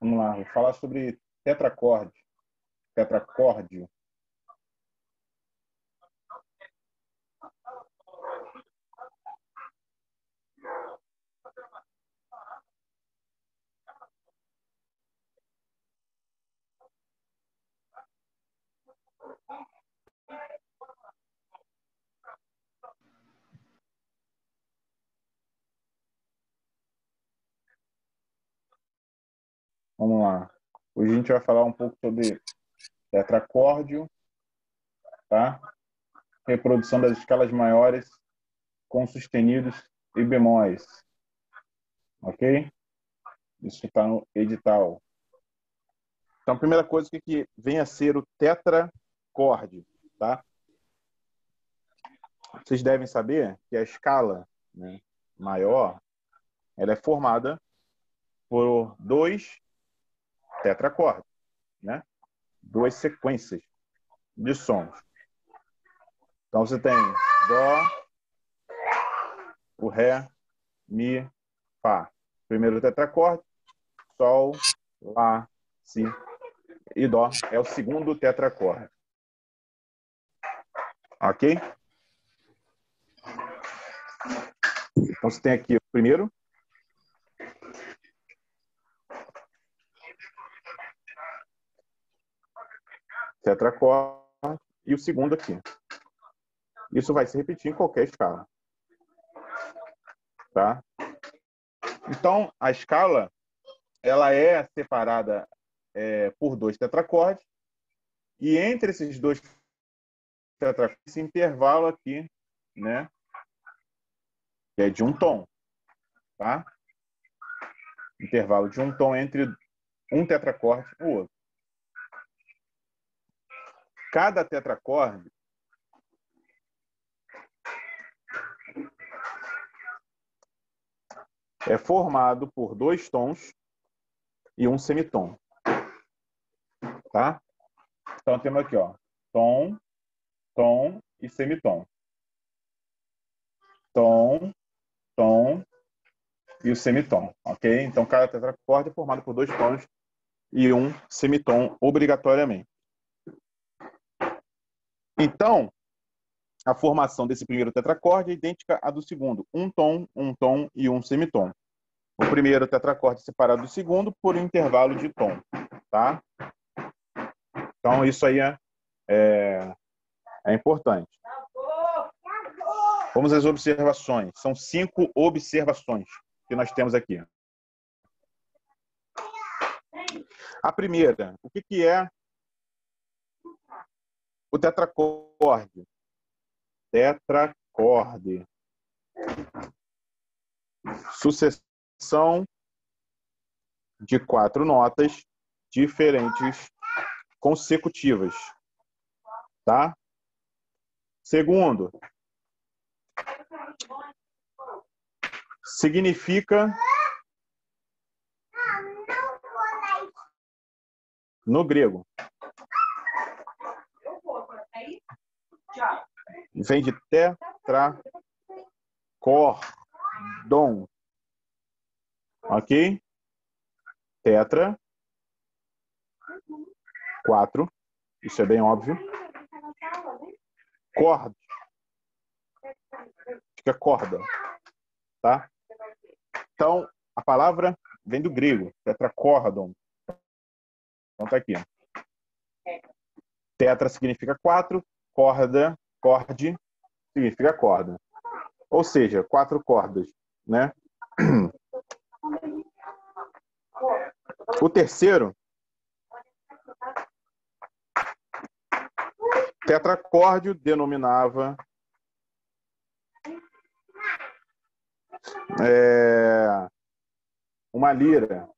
Vamos lá, vou falar sobre tetracorde. Tetracórdio. Vamos lá. Hoje a gente vai falar um pouco sobre tetracórdio, tá? Reprodução das escalas maiores com sustenidos e bemóis. Ok? Isso está no edital. Então, a primeira coisa que, que vem a ser o tetracorde, tá? Vocês devem saber que a escala né, maior ela é formada por dois tetracorde, né? Duas sequências de sons. Então você tem dó, o ré, mi, fá. Primeiro tetracorde, sol, lá, si e dó é o segundo tetracorde. Ok? Então você tem aqui o primeiro, tetracorde e o segundo aqui. Isso vai se repetir em qualquer escala. Tá? Então, a escala ela é separada é, por dois tetracordes e entre esses dois tetracordes, esse intervalo aqui, né, que é de um tom, tá? Intervalo de um tom entre um tetracorde e o outro. Cada tetracorde é formado por dois tons e um semitom. Tá? Então temos aqui, ó, tom, tom e semitom. Tom, tom e o semitom, ok? Então cada tetracorde é formado por dois tons e um semitom obrigatoriamente. Então, a formação desse primeiro tetracorde é idêntica à do segundo. Um tom, um tom e um semitom. O primeiro tetracorde é separado do segundo por um intervalo de tom. Tá? Então, isso aí é, é, é importante. Vamos às observações. São cinco observações que nós temos aqui. A primeira, o que, que é o tetracorde. Tetracorde. Sucessão de quatro notas diferentes consecutivas. Tá? Segundo, significa no grego Vem de tetra, cordon. Ok? Tetra. Quatro. Isso é bem óbvio. Corda. Fica corda. Tá? Então, a palavra vem do grego. Tetracordon. Então tá aqui. Tetra significa quatro, corda, corde, significa corda. Ou seja, quatro cordas, né? O terceiro, tetracórdio denominava é, uma lira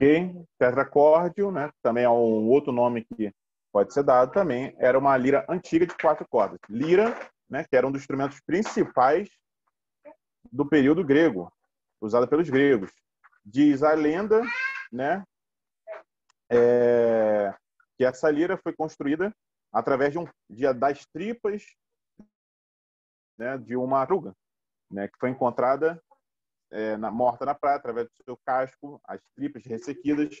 Ok? Tetracórdio, né? Também é um outro nome que pode ser dado também. Era uma lira antiga de quatro cordas. Lira, né? Que era um dos instrumentos principais do período grego, usada pelos gregos. Diz a lenda, né? É, que essa lira foi construída através de um, de, das tripas né, de uma tartaruga, né, que foi encontrada é, na, morta na praia através do seu casco, as tripas ressequidas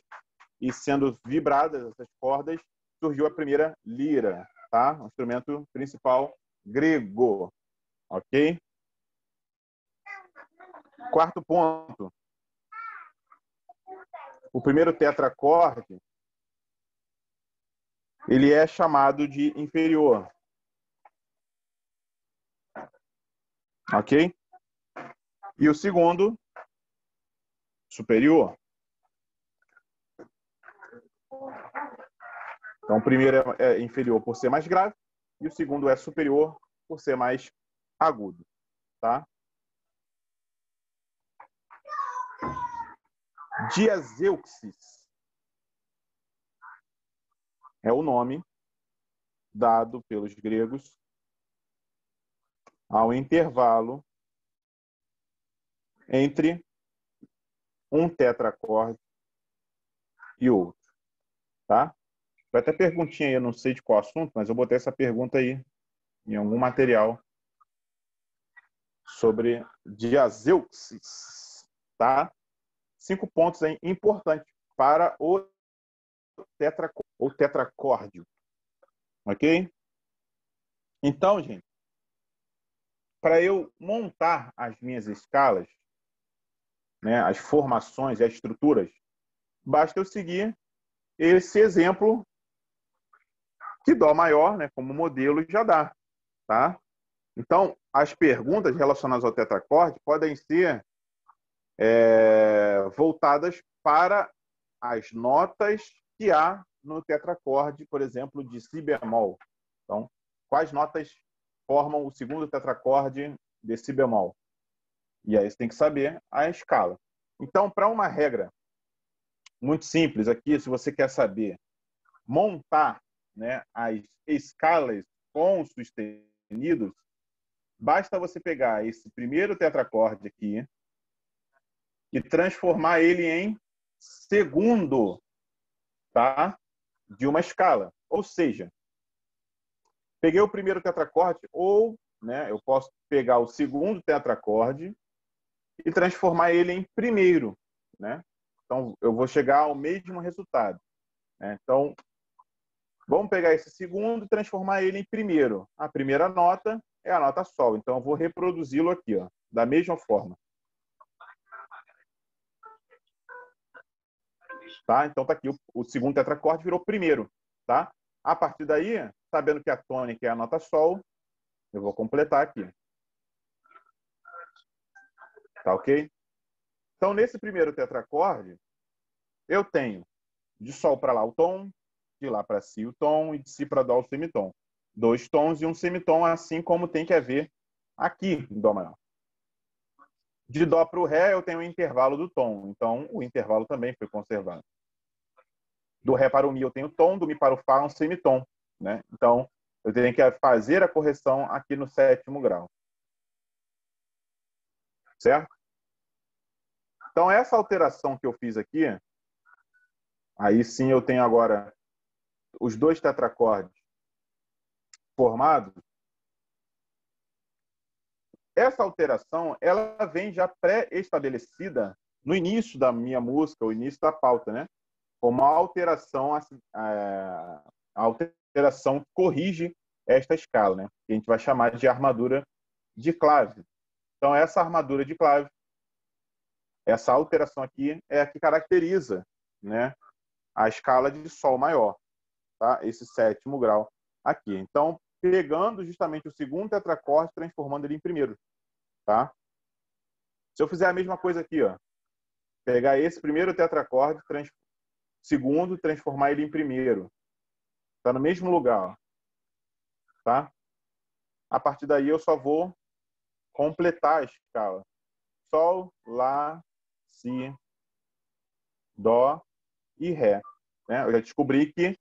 e sendo vibradas essas cordas, surgiu a primeira lira, tá? O instrumento principal grego, ok? Quarto ponto. O primeiro tetracorde ele é chamado de inferior. Ok? E o segundo, superior. Então, o primeiro é, é inferior por ser mais grave e o segundo é superior por ser mais agudo, tá? Diazeuxis é o nome dado pelos gregos ao intervalo entre um tetracorde e outro, tá? Vai ter perguntinha aí, eu não sei de qual assunto, mas eu botei essa pergunta aí em algum material sobre diazeuxis, tá? Cinco pontos aí importantes para o tetra, ou tetracórdio, ok? Então, gente, para eu montar as minhas escalas, né, as formações as estruturas, basta eu seguir esse exemplo que Dó maior, né, como modelo, já dá. Tá? Então, as perguntas relacionadas ao tetracorde podem ser é, voltadas para as notas que há no tetracorde, por exemplo, de si bemol. Então, quais notas formam o segundo tetracorde de si bemol? E aí você tem que saber a escala. Então, para uma regra muito simples aqui, se você quer saber montar né, as escalas com sustenidos, basta você pegar esse primeiro tetracorde aqui e transformar ele em segundo, tá? De uma escala. Ou seja, peguei o primeiro tetracorde ou, né, eu posso pegar o segundo tetracorde e transformar ele em primeiro, né? Então, eu vou chegar ao mesmo resultado. Né? Então, vamos pegar esse segundo e transformar ele em primeiro. A primeira nota é a nota Sol. Então, eu vou reproduzi-lo aqui, ó, da mesma forma. Tá? Então, tá aqui. O, o segundo tetracorde virou primeiro. Tá? A partir daí, sabendo que a tônica é a nota Sol, eu vou completar aqui. Tá ok? Então, nesse primeiro tetracorde, eu tenho de Sol para lá o tom, de lá para Si o tom e de Si para Dó o semitom. Dois tons e um semitom, assim como tem que haver aqui em Dó maior. De Dó para o Ré, eu tenho o intervalo do tom. Então, o intervalo também foi conservado. Do Ré para o Mi, eu tenho tom. Do Mi para o Fá, um semitom. Né? Então, eu tenho que fazer a correção aqui no sétimo grau. Certo? Então, essa alteração que eu fiz aqui, aí sim eu tenho agora os dois tetracordes formados. Essa alteração, ela vem já pré-estabelecida no início da minha música, o início da pauta, né? Como a alteração, a alteração corrige esta escala, né? Que a gente vai chamar de armadura de clave. Então, essa armadura de clave essa alteração aqui é a que caracteriza né, a escala de Sol maior, tá? esse sétimo grau aqui. Então, pegando justamente o segundo tetracorde, transformando ele em primeiro. Tá? Se eu fizer a mesma coisa aqui, ó, pegar esse primeiro tetracorde, trans... segundo, transformar ele em primeiro. Está no mesmo lugar. Ó. Tá? A partir daí eu só vou completar a escala. Sol, Lá, Si, Dó e Ré. Né? Eu já descobri que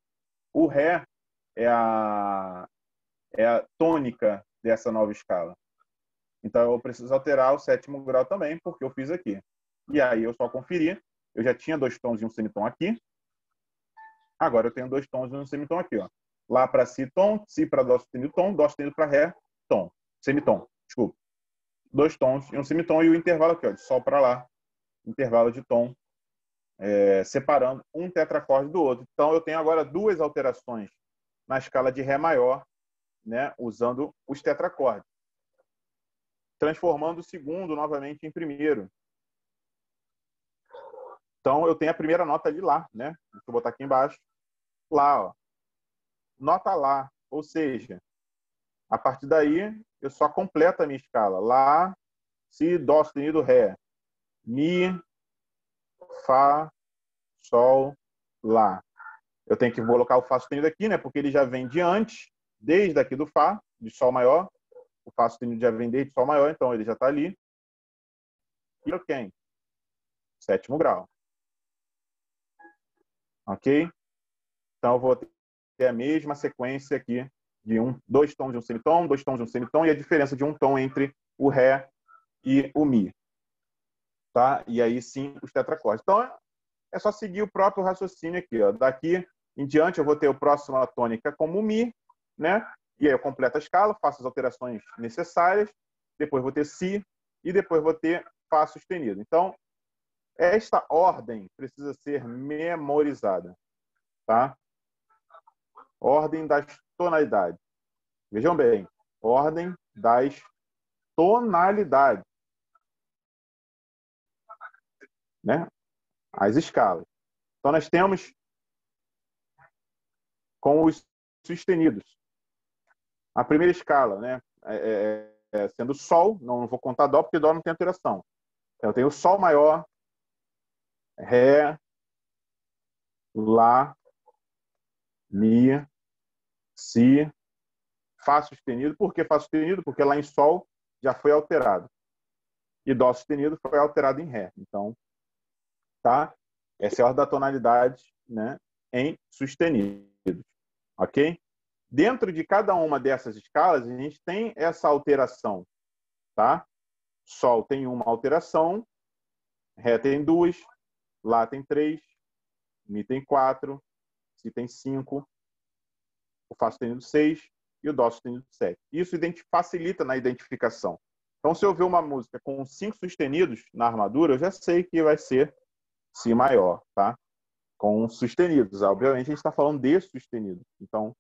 o Ré é a, é a tônica dessa nova escala. Então eu preciso alterar o sétimo grau também, porque eu fiz aqui. E aí eu só conferi. Eu já tinha dois tons e um semitom aqui. Agora eu tenho dois tons e um semitom aqui. Ó. Lá para si, tom. Si para dó sustenido, tom. Dó sustenido para ré, tom. Semitom. Desculpa. dois tons e um semitom e o intervalo aqui, ó, de sol para lá, intervalo de tom, é, separando um tetracorde do outro. Então eu tenho agora duas alterações na escala de ré maior, né, usando os tetracordes, transformando o segundo novamente em primeiro. Então eu tenho a primeira nota ali lá, né? Deixa eu botar aqui embaixo, lá, ó. Nota lá, ou seja, a partir daí eu só completo a minha escala. Lá, si, dó sustenido, ré, mi, fá, sol, lá. Eu tenho que colocar o fá sustenido aqui, né? Porque ele já vem de antes, desde aqui do fá, de sol maior. O fá sustenido já vem desde sol maior, então ele já está ali. E quem? Sétimo grau. Ok? Então eu vou ter a mesma sequência aqui de um, dois tons de um semitom, dois tons de um semitom e a diferença de um tom entre o ré e o mi. Tá? E aí sim os tetracordes. Então é só seguir o próprio raciocínio aqui. Ó. Daqui em diante eu vou ter o próximo tônica como mi, né? E aí eu completo a escala, faço as alterações necessárias, depois vou ter si e depois vou ter fá sustenido. Então esta ordem precisa ser memorizada, tá? Ordem das tonalidades. Vejam bem, ordem das tonalidades. Né? As escalas. Então, nós temos com os sustenidos. A primeira escala, né? É, é, é, sendo Sol, não vou contar Dó, porque Dó não tem alteração. Então, eu tenho Sol maior, Ré, Lá, Mi, Si, Fá sustenido. Por que Fá sustenido? Porque lá em Sol já foi alterado. E Dó sustenido foi alterado em Ré. Então, tá? Essa é a ordem da tonalidade né, em sustenidos. Ok? Dentro de cada uma dessas escalas, a gente tem essa alteração. Tá? Sol tem uma alteração, Ré tem duas, Lá tem três, Mi tem quatro, Si tem cinco, o Fá sustenido seis e o Dó sustenido sete. Isso facilita na identificação. Então, se eu ver uma música com cinco sustenidos na armadura, eu já sei que vai ser Si maior, tá? Com sustenidos. Obviamente, a gente está falando de sustenido. Então,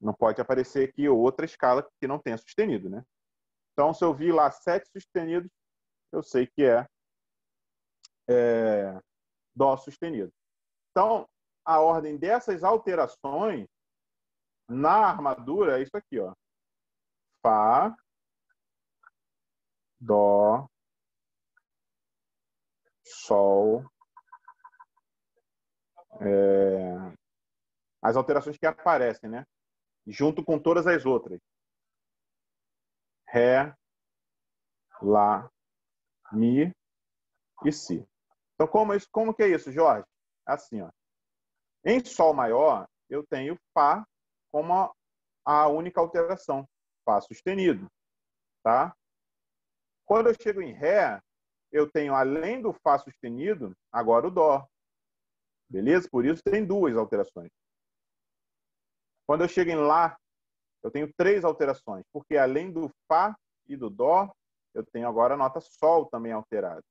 não pode aparecer aqui outra escala que não tenha sustenido, né? Então, se eu vi lá sete sustenidos, eu sei que é, é Dó sustenido. Então, a ordem dessas alterações na armadura é isso aqui, ó. Fá, Dó, Sol, é, as alterações que aparecem, né? Junto com todas as outras. Ré, Lá, Mi e Si. Então, como, isso, como que é isso, Jorge? Assim, ó. Em Sol maior, eu tenho Fá como a, a única alteração. Fá sustenido. Tá? Quando eu chego em Ré, eu tenho, além do Fá sustenido, agora o Dó. Beleza? Por isso tem duas alterações. Quando eu chego em Lá, eu tenho três alterações, porque além do Fá e do Dó, eu tenho agora a nota Sol também alterada.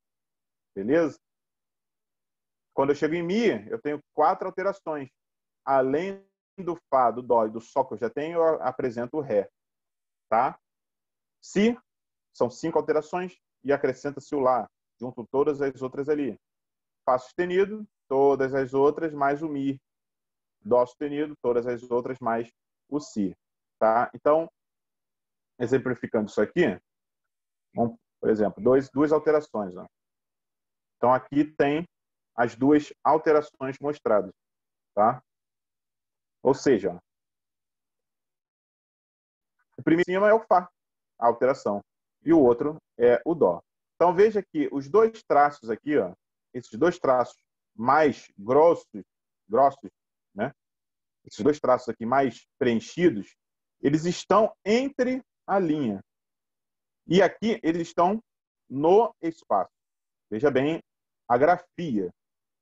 Beleza? Quando eu chego em Mi, eu tenho quatro alterações. Além do Fá, do Dó e do Sol que eu já tenho, eu apresento o Ré. Tá? Si, são cinco alterações, e acrescenta-se o Lá, junto todas as outras ali. Fá sustenido, todas as outras, mais o Mi. Dó sustenido, todas as outras, mais o Si. Tá? Então, exemplificando isso aqui, por exemplo, dois, duas alterações. Ó. Então, aqui tem as duas alterações mostradas. Tá? Ou seja, o primeiro é o Fá, a alteração, e o outro é o Dó. Então veja que os dois traços aqui, ó, esses dois traços mais grossos, grossos, né? Esses dois traços aqui mais preenchidos, eles estão entre a linha. E aqui eles estão no espaço. Veja bem a grafia,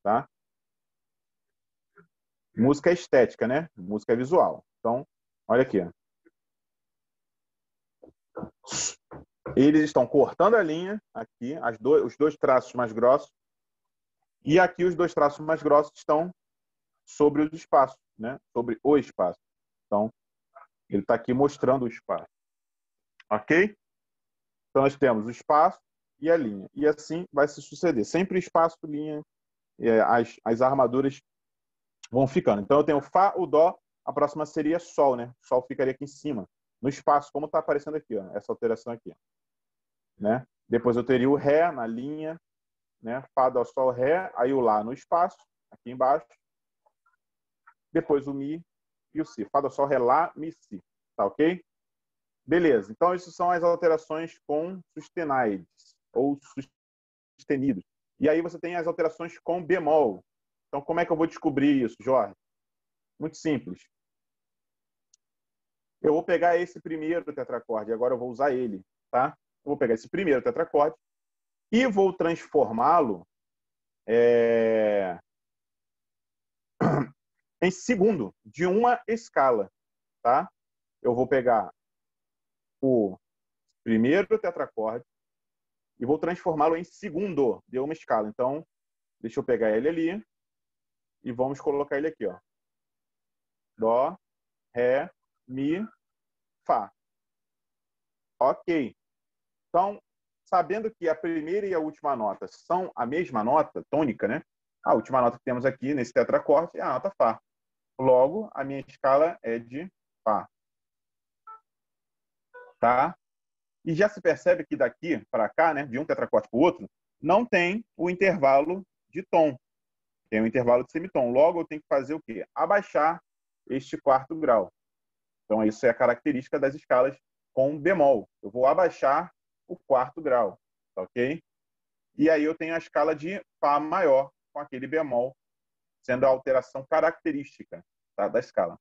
tá? Música é estética, né? Música é visual. Então, olha aqui. eles estão cortando a linha aqui, as dois, os dois traços mais grossos, e aqui os dois traços mais grossos estão sobre os espaços, né? sobre o espaço. Então, ele está aqui mostrando o espaço. Ok? Então, nós temos o espaço e a linha. E assim vai se suceder. Sempre espaço, linha, é, as, as armaduras vão ficando. Então, eu tenho Fá, o Dó, a próxima seria Sol, né? Sol ficaria aqui em cima, no espaço, como está aparecendo aqui, ó, essa alteração aqui. Né? Depois eu teria o Ré na linha, né? Fá, Dó, Sol, Ré, aí o Lá no espaço, aqui embaixo. Depois o Mi e o Si. Fá, Dó, Sol, Ré, Lá, Mi, Si. Tá ok? Beleza. Então, isso são as alterações com sustenaides ou sustenidos. E aí você tem as alterações com bemol. Então, como é que eu vou descobrir isso, Jorge? Muito simples. Eu vou pegar esse primeiro tetracorde, agora eu vou usar ele, tá? Eu vou pegar esse primeiro tetracorde e vou transformá-lo é... em segundo de uma escala, tá? Eu vou pegar o primeiro tetracorde e vou transformá-lo em segundo de uma escala. Então, deixa eu pegar ele ali e vamos colocar ele aqui, ó. Dó, Ré, Mi, Fá. Ok. Então, sabendo que a primeira e a última nota são a mesma nota tônica, né? A última nota que temos aqui nesse tetracorde é a nota Fá. Logo, a minha escala é de Fá. Tá? E já se percebe que daqui para cá, né, de um tetracorde para o outro, não tem o intervalo de tom. Tem o intervalo de semitom. Logo, eu tenho que fazer o quê? Abaixar este quarto grau. Então, isso é a característica das escalas com bemol. Eu vou abaixar o quarto grau, tá ok? E aí eu tenho a escala de Fá maior, com aquele bemol, sendo a alteração característica tá, da escala.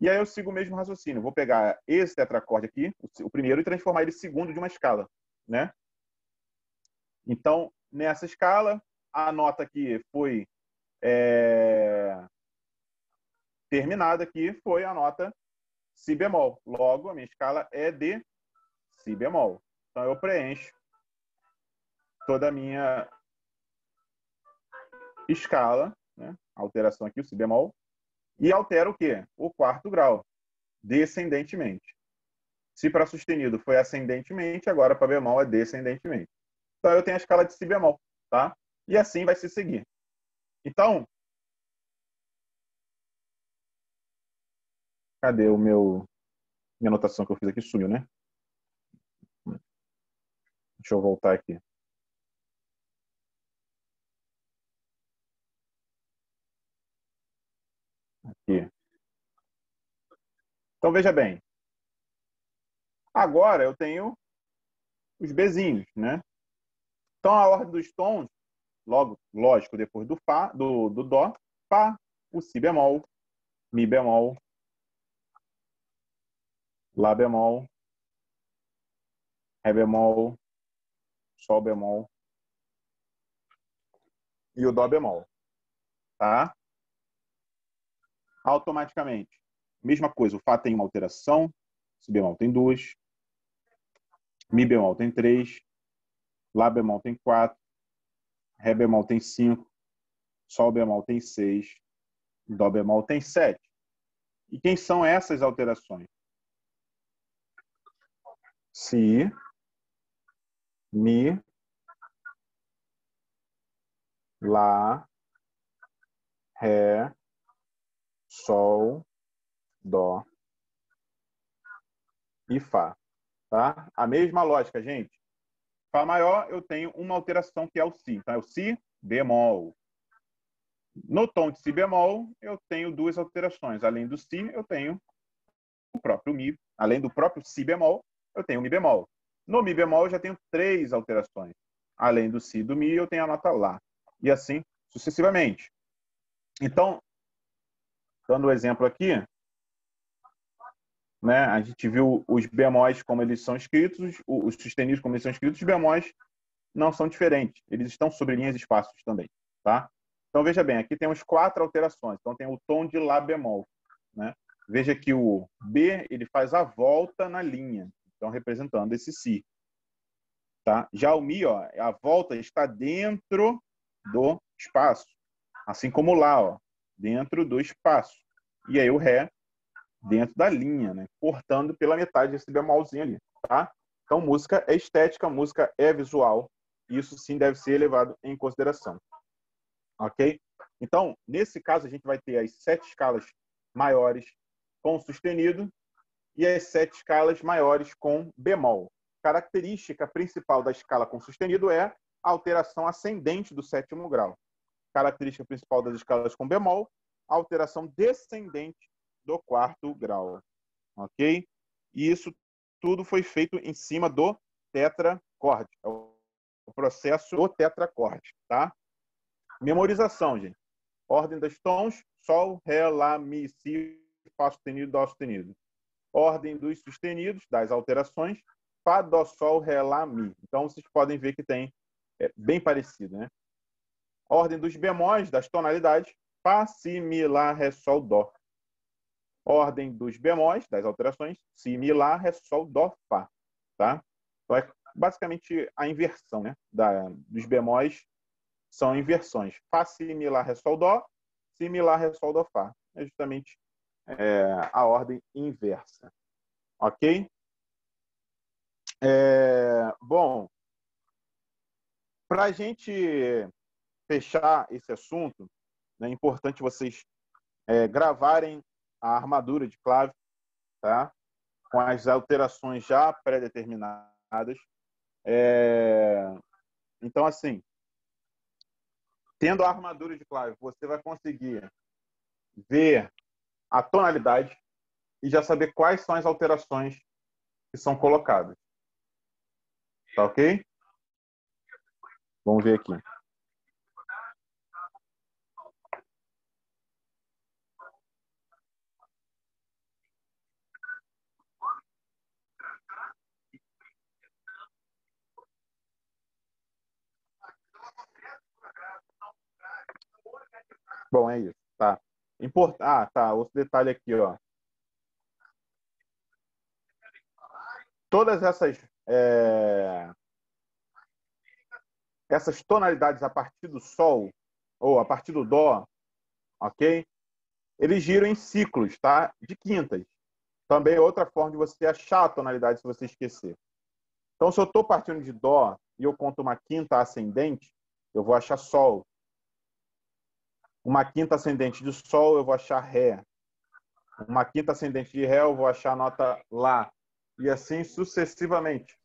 E aí eu sigo o mesmo raciocínio. Vou pegar esse tetracorde aqui, o primeiro, e transformar ele segundo de uma escala, né? Então, nessa escala, a nota que foi é, terminada aqui foi a nota si bemol. Logo, a minha escala é de si bemol. Então, eu preencho toda a minha escala, né? alteração aqui, o si bemol, e altera o quê? O quarto grau, descendentemente. Se para sustenido foi ascendentemente, agora para bemol é descendentemente. Então eu tenho a escala de si bemol, tá? E assim vai se seguir. Então, cadê o meu minha anotação que eu fiz aqui sumiu, né? Deixa eu voltar aqui. Aqui. Então, veja bem. Agora eu tenho os bezinhos, né? Então, a ordem dos tons, logo, lógico, depois do Fá, do, do Dó, Fá, o Si bemol, Mi bemol, Lá bemol, Ré bemol, Sol bemol e o Dó bemol. Tá? automaticamente. Mesma coisa, o Fá tem uma alteração, Si bemol tem duas, Mi bemol tem três, Lá bemol tem quatro, Ré bemol tem cinco, Sol bemol tem seis, Dó bemol tem sete. E quem são essas alterações? Si, Mi, Lá, Ré, Sol, Dó e Fá. Tá? A mesma lógica, gente. Fá maior, eu tenho uma alteração que é o Si. Então, é o Si bemol. No tom de Si bemol, eu tenho duas alterações. Além do Si, eu tenho o próprio Mi. Além do próprio Si bemol, eu tenho o Mi bemol. No Mi bemol, eu já tenho três alterações. Além do Si do Mi, eu tenho a nota Lá. E assim sucessivamente. Então, Dando o um exemplo aqui, né, a gente viu os bemóis como eles são escritos, os sustenidos como eles são escritos, os bemóis não são diferentes. Eles estão sobre linhas e espaços também, tá? Então veja bem, aqui temos quatro alterações. Então tem o tom de lá bemol, né? Veja que o B ele faz a volta na linha, então representando esse si. Tá? Já o Mi, ó, a volta está dentro do espaço. Assim como lá, ó, dentro do espaço. E aí o Ré dentro da linha, né? cortando pela metade esse bemolzinho ali. Tá? Então, música é estética, música é visual. Isso sim deve ser levado em consideração. Ok? Então, nesse caso, a gente vai ter as sete escalas maiores com sustenido e as sete escalas maiores com bemol. Característica principal da escala com sustenido é a alteração ascendente do sétimo grau. Característica principal das escalas com bemol, a alteração descendente do quarto grau. Ok? E isso tudo foi feito em cima do tetracorde. É o processo do tetracorde, tá? Memorização, gente. Ordem dos tons, sol, ré, lá, mi, si, fá sustenido, dó sustenido. Ordem dos sustenidos, das alterações, fá, dó, sol, ré, lá, mi. Então vocês podem ver que tem é, bem parecido, né? Ordem dos bemóis, das tonalidades, fá, si, mi, lá, ré, sol, dó ordem dos bemóis, das alterações, si, mi, lá, ré, sol, dó, fá. Tá? Então, é basicamente a inversão né? da, dos bemóis são inversões. Fá, si, mi, lá, ré, sol, dó, si, mi, lá, ré, sol, dó, fá. É justamente é, a ordem inversa. Ok? É, bom, para a gente fechar esse assunto, né, é importante vocês é, gravarem a armadura de clave, tá? com as alterações já pré-determinadas. É... Então, assim, tendo a armadura de clave, você vai conseguir ver a tonalidade e já saber quais são as alterações que são colocadas. Tá ok? Vamos ver aqui. Bom, é isso. Tá. Import... Ah, tá. Outro detalhe aqui, ó. Todas essas é... essas tonalidades a partir do sol ou a partir do dó, ok? Eles giram em ciclos, tá? De quintas. Também é outra forma de você achar a tonalidade se você esquecer. Então, se eu estou partindo de dó e eu conto uma quinta ascendente, eu vou achar sol uma quinta ascendente de Sol, eu vou achar Ré. Uma quinta ascendente de Ré, eu vou achar a nota Lá. E assim sucessivamente.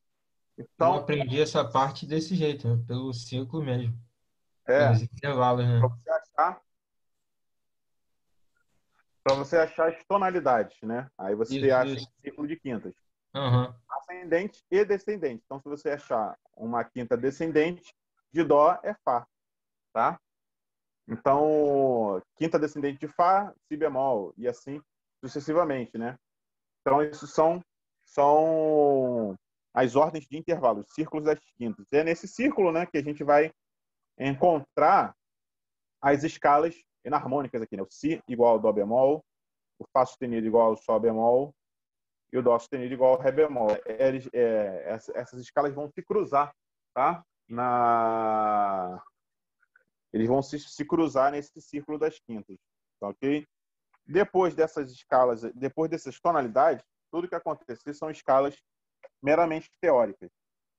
Então, eu aprendi essa parte desse jeito, né? pelo círculo mesmo. É. intervalos, né? Para você achar para você achar as tonalidades, né? Aí você isso, acha isso. círculo de quintas. Uhum. Ascendente e descendente. Então, se você achar uma quinta descendente, de Dó é Fá, tá? Então, quinta descendente de Fá, Si bemol, e assim sucessivamente, né? Então, isso são, são as ordens de intervalo, os círculos das quintas. é nesse círculo né, que a gente vai encontrar as escalas enarmônicas aqui, né? O Si igual ao Dó bemol, o Fá sustenido igual ao Sol bemol e o Dó sustenido igual ao Ré bemol. Eles, é, essas escalas vão se cruzar, tá? Na, eles vão se, se cruzar nesse círculo das quintas, ok? Depois dessas escalas, depois dessas tonalidades, tudo que acontecer são escalas meramente teóricas,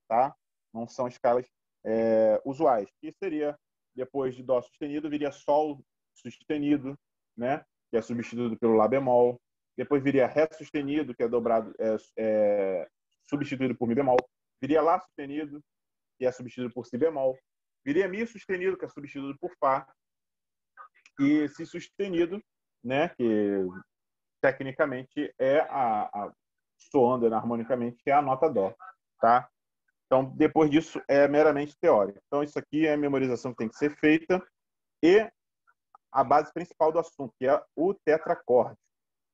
tá? Não são escalas é, usuais. Que seria depois de dó sustenido viria sol sustenido, né? Que é substituído pelo lá bemol. Depois viria ré sustenido, que é dobrado, é, é substituído por mi bemol. Viria lá sustenido, que é substituído por si bemol. Viria Mi sustenido, que é substituído por Fá, e Si sustenido, né, que tecnicamente é a, a soando harmonicamente, é a nota Dó, tá? Então, depois disso, é meramente teórico. Então, isso aqui é a memorização que tem que ser feita e a base principal do assunto, que é o tetracorde,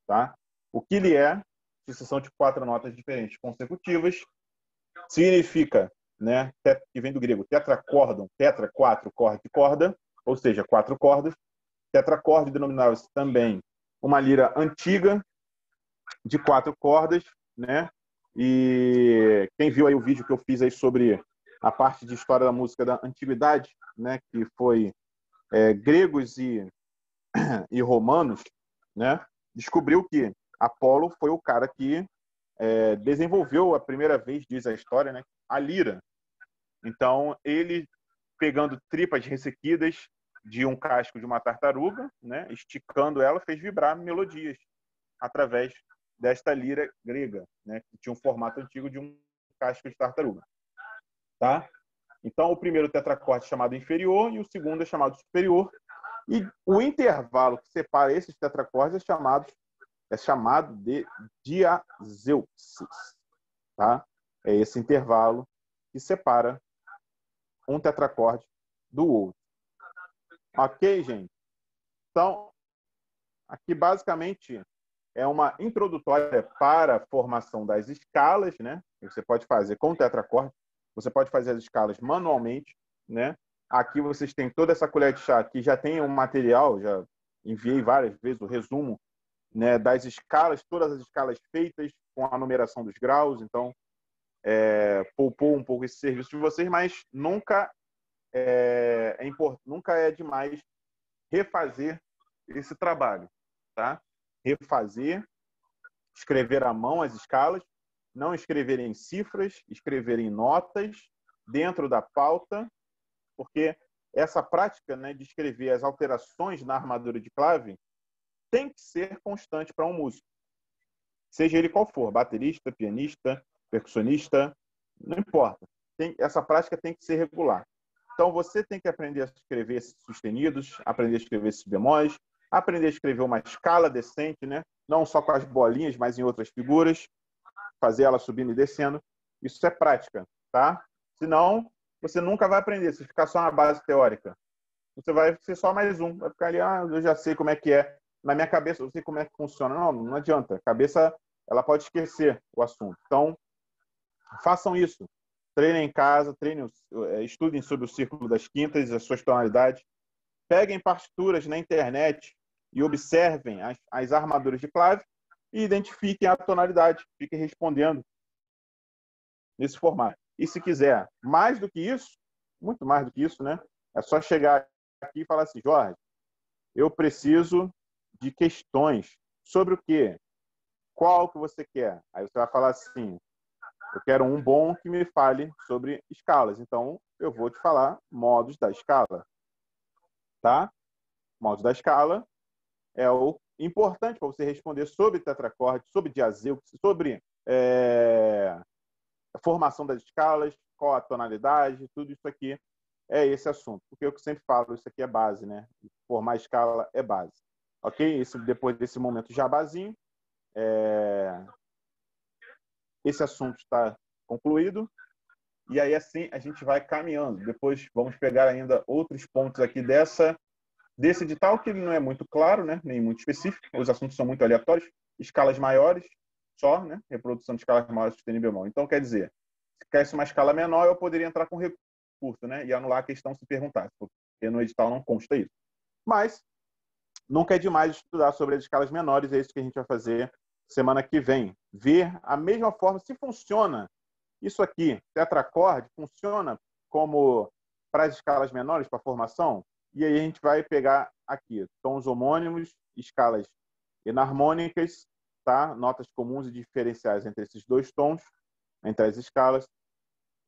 tá? O que ele é, sucessão de quatro notas diferentes consecutivas, significa né, que vem do grego tetracordon, tetra, quatro, corda, corda, ou seja, quatro cordas. Tetracorde denominava-se também uma lira antiga de quatro cordas, né? E quem viu aí o vídeo que eu fiz aí sobre a parte de história da música da antiguidade, né, que foi é, gregos e, e romanos, né, descobriu que Apolo foi o cara que é, desenvolveu a primeira vez, diz a história, né, a lira. Então, ele pegando tripas ressequidas de um casco de uma tartaruga, né, esticando ela, fez vibrar melodias através desta lira grega, né, que tinha um formato antigo de um casco de tartaruga. Tá? Então, o primeiro tetracorde é chamado inferior e o segundo é chamado superior. E o intervalo que separa esses tetracordes é chamado, é chamado de diazeuxis. Tá? É esse intervalo que separa um tetracorde do outro. Ok, gente? Então, aqui basicamente é uma introdutória para a formação das escalas, né? Você pode fazer com tetracorde, você pode fazer as escalas manualmente, né? Aqui vocês têm toda essa colher de chá que já tem um material, já enviei várias vezes o resumo, né, das escalas, todas as escalas feitas com a numeração dos graus, então é, poupou um pouco esse serviço de vocês, mas nunca é, é importante, nunca é demais refazer esse trabalho, tá? refazer, escrever à mão as escalas, não escrever em cifras, escrever em notas dentro da pauta, porque essa prática né, de escrever as alterações na armadura de clave tem que ser constante para um músico, seja ele qual for, baterista, pianista, percussionista, não importa. Tem, essa prática tem que ser regular. Então você tem que aprender a escrever sustenidos, aprender a escrever esses bemóis, aprender a escrever uma escala decente, né? não só com as bolinhas, mas em outras figuras, fazer ela subindo e descendo. Isso é prática, tá? Senão, você nunca vai aprender, se ficar só na base teórica. Você vai ser só mais um, vai ficar ali, ah, eu já sei como é que é. Na minha cabeça, eu sei como é que funciona. Não, não adianta. A cabeça, ela pode esquecer o assunto. Então, façam isso. Treinem em casa, treinem, eh, estudem sobre o círculo das quintas, as suas tonalidades. Peguem partituras na internet, e observem as, as armaduras de clave e identifiquem a tonalidade. Fiquem respondendo nesse formato. E se quiser mais do que isso, muito mais do que isso, né? É só chegar aqui e falar assim, Jorge, eu preciso de questões sobre o quê? Qual que você quer? Aí você vai falar assim, eu quero um bom que me fale sobre escalas. Então, eu vou te falar modos da escala. Tá? Modos da escala é o importante para você responder sobre tetracorde, sobre diazeuxis, sobre é, formação das escalas, qual a tonalidade, tudo isso aqui é esse assunto. Porque eu sempre falo, isso aqui é base, né? Formar escala é base. Ok? Esse, depois desse momento jabazinho, é... esse assunto está concluído. E aí, assim, a gente vai caminhando. Depois vamos pegar ainda outros pontos aqui dessa desse edital, que não é muito claro, né, nem muito específico, os assuntos são muito aleatórios, escalas maiores só, né, reprodução de escalas maiores sustenido bemol. Então, quer dizer, se caísse uma escala menor, eu poderia entrar com recurso, né, e anular a questão se perguntasse, porque no edital não consta isso. Mas, nunca é demais estudar sobre as escalas menores, é isso que a gente vai fazer semana que vem. Ver a mesma forma, se funciona isso aqui, tetracorde, funciona como para as escalas menores, para a formação? E aí a gente vai pegar aqui tons homônimos, escalas enarmônicas, tá? notas comuns e diferenciais entre esses dois tons, entre as escalas,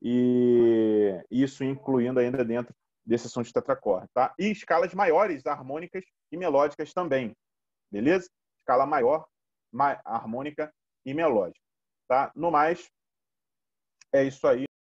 e isso incluindo ainda dentro desse som de tetracorde. Tá? E escalas maiores, harmônicas e melódicas também, beleza? Escala maior, harmônica e melódica. Tá? No mais, é isso aí.